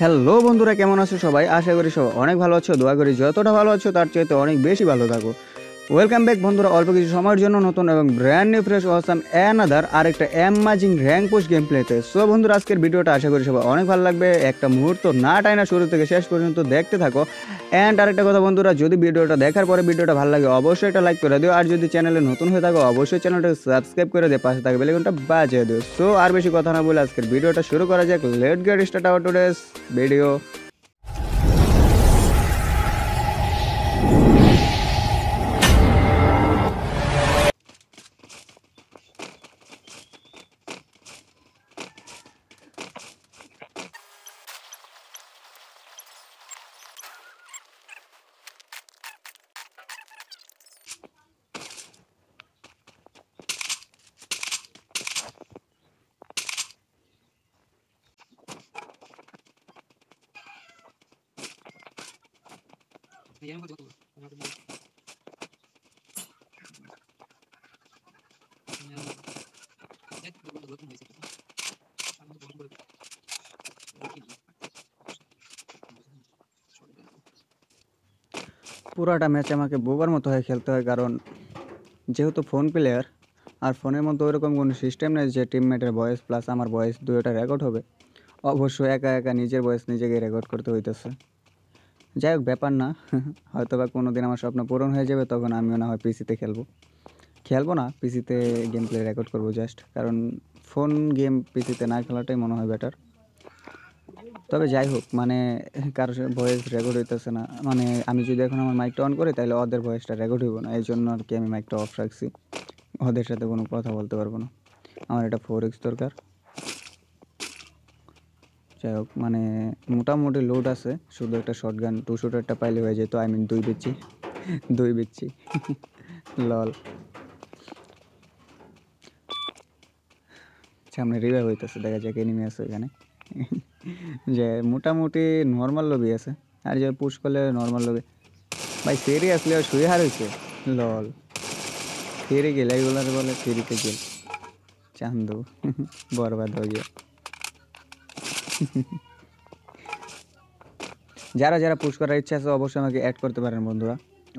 Hello বন্ধুরা, কেমন আছো সবাই? আশা করি সবাই অনেক ভালো আছো, দোয়া করি যতটা ভালো আছো তার চাইতে অনেক বেশি ভালো থাকো। ওয়েলকাম ব্যাক বন্ধুরা। অল্প কিছু সময়ের জন্য নতুন এবং brand new fresh awesome another আরেকটা অ্যামাজিং র্যাঙ্ক পোস্ট গেম প্লেতে সো বন্ধুরা, আজকের ভিডিওটা আশা করি সবাই অনেক ভালো লাগবে। একটা মুহূর্ত না টাইনা শুরু থেকে শেষ পর্যন্ত দেখতে থাকো। অ্যান্ড আরেকটা কথা, বন্ধুরা, যদি ভিডিওটা দেখার পরে ভিডিওটা ভালো লাগে, অবশ্যই একটা লাইক করে দিও। আর যদি চ্যানেলে নতুন হয়ে থাকো, অবশ্যই চ্যানেলটা সাবস্ক্রাইব করে দিয়ে পাশে থাকবে বেলেকনটা বাজিয়ে দিও। সো আর বেশি কথা না বলে আজকের ভিডিওটা শুরু করা যাক। Let get start out today's video পুরাটা ম্যাচ আমাকে বোবার মতো হয়ে খেলতে হয়, কারণ যেহেতু ফোন প্লেয়ার আর ফোনের মধ্যে ওইরকম কোনো সিস্টেম নেই যে টিমমেটের ভয়েস প্লাস আমার ভয়েস দুটোটা রেকর্ড হবে। অবশ্যই একা একা নিজের ভয়েস নিজেকে রেকর্ড করতে হইতেছে। যাই হোক, ব্যাপার না। হয়তো বা কোনো দিন আমার স্বপ্ন পূরণ হয়ে যাবে, তখন আমিও না হয় পিসিতে খেলব। খেলব না পিসিতে গেম প্লে রেকর্ড করব জাস্ট কারণ ফোন গেম পিসিতে না খেলাটাই মনে হয় বেটার তবে যাই হোক মানে কারোর ভয়েস রেকর্ড হইতেছে না। মানে আমি যদি এখন আমার মাইকটা অন করি, তাহলে ওদের ভয়েসটা রেকর্ড হইব না। এই জন্য আর কি আমি মাইকটা অফ রাখছি। ওদের সাথে কোনো কথা বলতে পারব না। আমার এটা ফোর এক্স দরকার। যাই হোক মানে মোটামুটি লোড আছে। শুধু একটা শর্ট গান টু শুটারটা পাইলে হয়ে যেত আই মিন দুই বিচ্ছি দুই বিচ্ছি লল সামনে রিভাইভ হইতেছে, দেখা যাক এনিমি আছে এখানে যে মোটামুটি নর্মাল লবি আছে। আর যে পুশ করলে নর্মাল লবি ভাই, ফেরি আসলে শুয়ে হার হয়েছে লল ফেরি গেল এইগুলার বলে, ফেরিতে গেল। চান্দু। বরবাদ হয়ে গিয়া। যারা যারা পুশ করার ইচ্ছা আছে অবশ্যই আমাকে অ্যাড করতে পারেন, বন্ধুরা।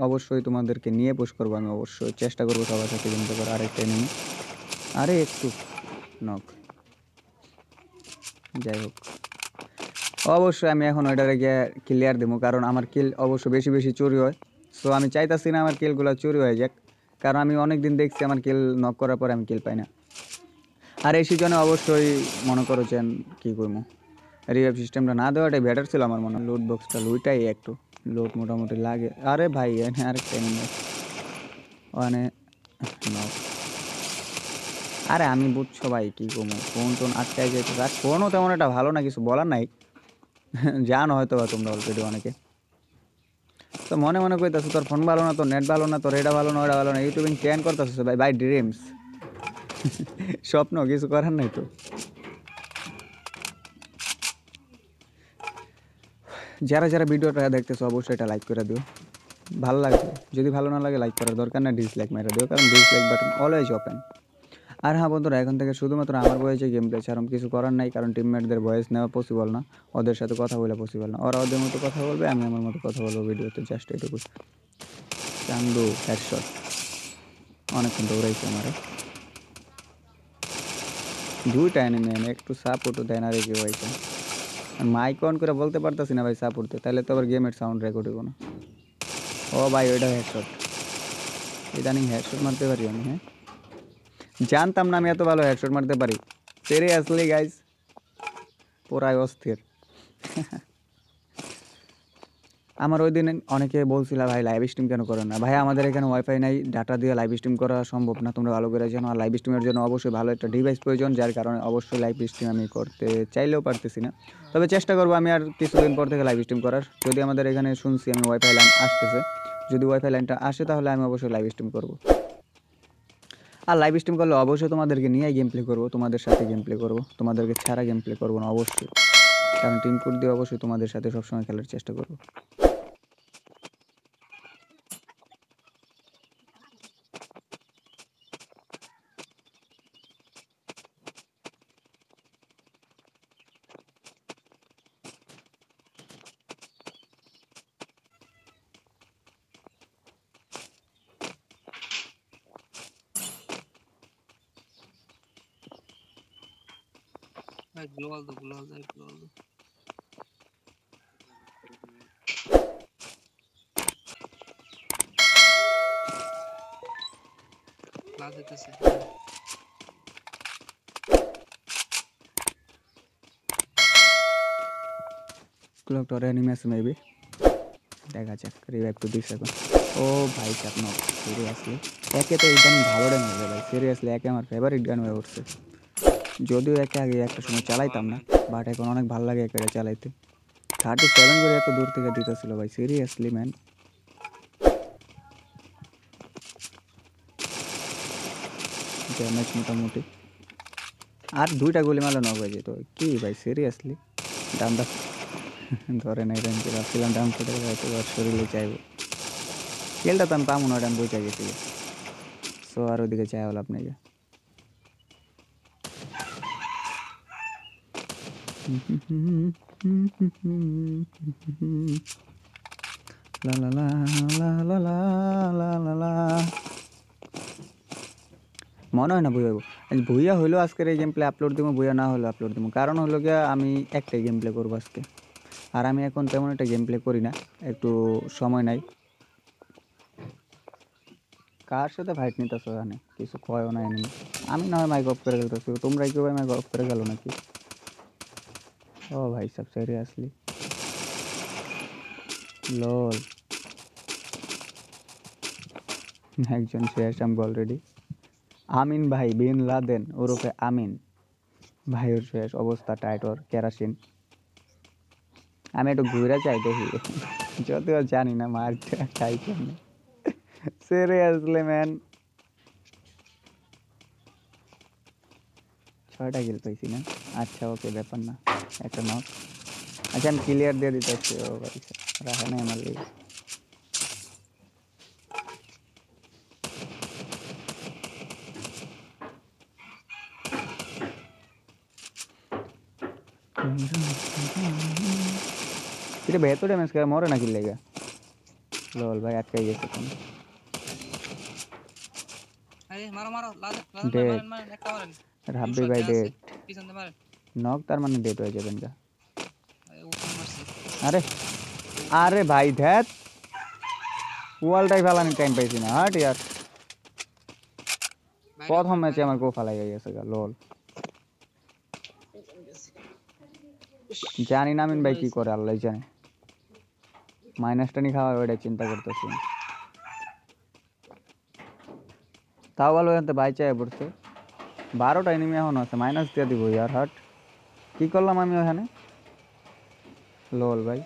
অবশ্যই তোমাদেরকে নিয়ে পুশ করব আমি, অবশ্যই চেষ্টা করব সবার সাথে কিন্তু করে আরেকটা নেই আরে একটু নক যাই হোক। অবশ্যই আমি এখন ওইটারে গিয়ে ক্লিয়ার দেবো, কারণ আমার কিল অবশ্য বেশি বেশি চুরি হয়। সো আমি চাইতাছি না আমার কিলগুলো চুরি হয়ে যাক, কারণ আমি অনেক দিন দেখছি আমার কিল নক করার পরে আমি কিল পাই না। আর এই সিজনে অবশ্যই মনে করো যে কী করব রিভাইভ সিস্টেমটা না দেওয়াটাই বেটার ছিল আমার মনে হয়। লুট বক্সটা লুইটাই একটু লুট মোটামুটি লাগে। আরে ভাই, এনে আরেকটা এনে। ওখানে আরে আমি বুঝছ ভাই কী করব? ফোন টোন আটকায় যেত আর ফোনও তেমন একটা ভালো না, কিছু বলার নাই। জানো হয়তো বা তোমরা অলরেডি অনেকে। তো মনে মনে কইতাছো, তোর ফোন ভালো না, তোর নেট ভালো না, তোর এটা ভালো না, ওটা ভালো না ইউটিউবিং ট্রেন করতেছো ভাই বাই ড্রিমস স্বপ্ন, কিছু করার নাই তো। যারা যারা ভিডিওটা দেখতেছো, অবশ্যই এটা লাইক করে দিও। ভালো লাগবে যদি ভালো না লাগে লাইক করার দরকার না ডিসলাইক মেরে দিও। কারণ ডিসলাইক বাটন অলওয়েজ ওপেন আর হ্যাঁ বন্ধুরা, এখন থেকে শুধুমাত্র আমার বয়সে গেম প্লে সেরকম কিছু করার নাই, কারণ টিমমেটদের ভয়েস নেওয়া পসিবল না। ওদের সাথে কথা বলা পসিবল না। ওরা ওদের মতো কথা বলবে, আমি আমার মতো কথা বলব ভিডিওতে। জাস্ট এটুকু। চান্দু হেডশট অনেকক্ষণ দৌড়াইছে আমার দুইটা আমি একটু সাপোর্টও দেয় না রেখে হয়েছে মাইক অন করে বলতে পারতাছি না ভাই সাপোর্টতে তাহলে তো আবার গেমের সাউন্ড রেকর্ড হইব না। ও ভাই, ওইটা হেডশট ইদানিং হেডশট মারতে পারি আমি হ্যাঁ? জানতাম না আমি এত ভালো হেডশট মারতে পারি। সিরিয়াসলি গাইজ পুরাই অস্থির। আমার ওই দিন অনেকে বলছিল, ভাই লাইভ স্ট্রিম কেন করো না? ভাই, আমাদের এখানে ওয়াইফাই নাই ডাটা দিয়ে লাইভ স্ট্রিম করা সম্ভব না, তোমরা ভালো করে জানো। আর লাইভ স্ট্রিমের জন্য অবশ্যই ভালো একটা ডিভাইস প্রয়োজন, যার কারণে অবশ্যই লাইভ স্ট্রিম আমি করতে চাইলেও পারতেছি না। তবে চেষ্টা করব আমি আর কিছুদিন পর থেকে লাইভ স্ট্রিম করার। যদি আমাদের এখানে শুনছি আমি ওয়াইফাই লাইন আসতেছে, যদি ওয়াইফাই লাইনটা আসে, তাহলে আমি অবশ্যই লাইভ স্ট্রিম করব। আর লাইভ স্ট্রিম করলে অবশ্যই তোমাদেরকে নিয়ে গেম প্লে করব, তোমাদের সাথে গেম প্লে করব, তোমাদেরকে ছাড়া গেম প্লে করব না, অবশ্যই। কারণ টিম কোড দিয়ে অবশ্যই তোমাদের সাথে সবসময় খেলার চেষ্টা করব। एनिमेस में भी देखा जा ओ भाई सपनो सीरियसली एके तो एकदम भालोड़े मिल गए भाई सीरियसली एके तो हमारे फेवरेट गन में से। যদিও একে আগে একটা সময় চালাইতাম না বাট এখন অনেক ভালো লাগে একে চালাইতে। থার্টি সেভেন করে এত দূর থেকে দিতেছিল ভাই সিরিয়াসলি ম্যান ড্যামেজ মোটামুটি। আর দুইটা গুলি মারলে নক হয়ে কি ভাই সিরিয়াসলি দামটা ধরে নাই রেঞ্জে ভাবছিলাম দাম ফেটে হয়তো আর শরীরে চাইব। খেলটা তো আমি পাবো না, ওটা আমি বুঝে গেছি সো আর ওদিকে চাই হলো আপনাকে লা লা লা লা লা লা লা লা লা মনে হয় না ভুইয়া ভুইয়া হইল আজকের এই গেম প্লে আপলোড দিব ভুইয়া না হলো আপলোড দিব। কারণ হলো গিয়া আমি একটাই গেম প্লে করব আজকে। আর আমি এখন তেমন একটা গেম প্লে করি না। একটু সময় নাই। কার সাথে ফাইট নিতেছো এখানে? কিছু কয়ও না আমি না হয় মাইক অফ করে গেলতেছি। তোমরা কেউ মাইক অফ করে গেল নাকি? ও ভাই, সব সিরিয়াসলি লোল একজন শেষ আমি অলরেডি আমিন ভাই, বিন লাদেন ওরফে আমিন। ভাইয়ের শেষ অবস্থা টাইট ওর কেরাসিন আমি একটু ঘুরে যাই দেখি। যদিও জানি না মার খাই কেমনে সিরিয়াসলি ম্যান ছয়টা কিল পাইছি না আচ্ছা ওকে ব্যাপার না একটা নক আচ্ছা আমি ক্লিয়ার দিয়ে দিতে পারছি ও রাখা নেই আমার লিগে तेरे बेहतर डैमेज कर मोरे ना किलेगा लोल भाई अटका ये सब अरे मारो मारो लाज लाज मार मार एक और রাব্বি ভাই ডেড মারেন নক তার মানে ডেট হয়ে যাবেন গা আরে আরে ভাই ধ্যাত ওয়ালটাই ফেলানি টাইম পাইছি না হাট ইয়ার। প্রথম ম্যাচে আমার গো ফালাই গেছে গা লোল। জানি না আমিন ভাই কি করে আল্লাহ জানে। মাইনাসটা নি খাওয়া ওইটা চিন্তা করতেছি। তাও ভালো বাই চাই পড়ছে। বারোটা এনিমি এখন আছে মাইনাস দিয়ে দিব, ইয়ার হাট। কি করলাম আমি ওখানে? লোল ভাই।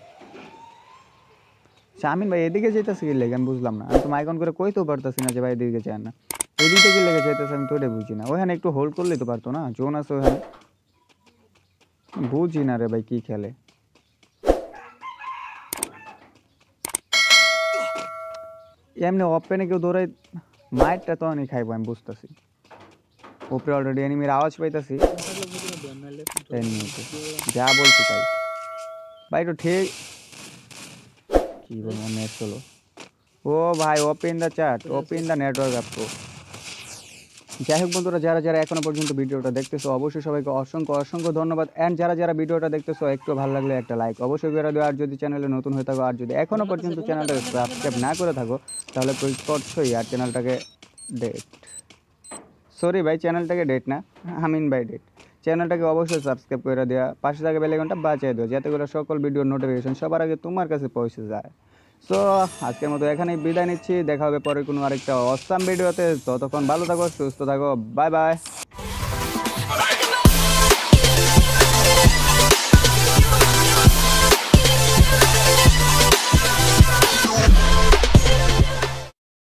শামিন ভাই, এদিকে যেতেছে কি লেগে? আমি বুঝলাম না। আমি তো মাইকন করে কইতেও পারতেছি না যে ভাই এদিকে যায় না। এদিকে কি লেগে যেতেছে আমি তো ওটাই বুঝি না। ওখানে একটু হোল্ড করলেই তো পারতো না। জোন আছে ওখানে। বুঝি না রে ভাই কি খেলে। এমনি ওপেনে কেউ দৌড়াই মাইটটা তো অনেক খাইবো, আমি বুঝতেছি। উপরে অলরেডি এনিমির আওয়াজ পাইতেছি। যা বলছি তাই। ভাই, একটু ঠিক কি বলব নেট চলো। ও ভাই open the chat open the network app যাই হোক বন্ধুরা, যারা যারা এখনও পর্যন্ত ভিডিওটা দেখতেছো, অবশ্যই সবাইকে অসংখ্য অসংখ্য ধন্যবাদ। অ্যান্ড যারা যারা ভিডিওটা দেখতেছো, একটু ভালো লাগলে একটা লাইক অবশ্যই করে দেওয়া আর যদি চ্যানেলে নতুন হয়ে থাকো, আর যদি এখনও পর্যন্ত চ্যানেলটাকে সাবস্ক্রাইব না করে থাকো, তাহলে করছোই আর চ্যানেলটাকে ডেট সরি ভাই, চ্যানেলটাকে ডেট না আমিন বাই ডেট চ্যানেলটাকে অবশ্যই সাবস্ক্রাইব করে দেওয়া পাশে থাকা বেলেগনটা বাঁচিয়ে দেওয়া, যাতে করে সকল ভিডিওর নোটিফিকেশন সবার আগে তোমার কাছে পৌঁছে যায়। সো আজকের মতো এখানেই বিদায় নিচ্ছি, দেখা হবে পরে কোনো আরেকটা অসাম ভিডিওতে ততক্ষণ ভালো থাকো, সুস্থ থাকো বাই বাই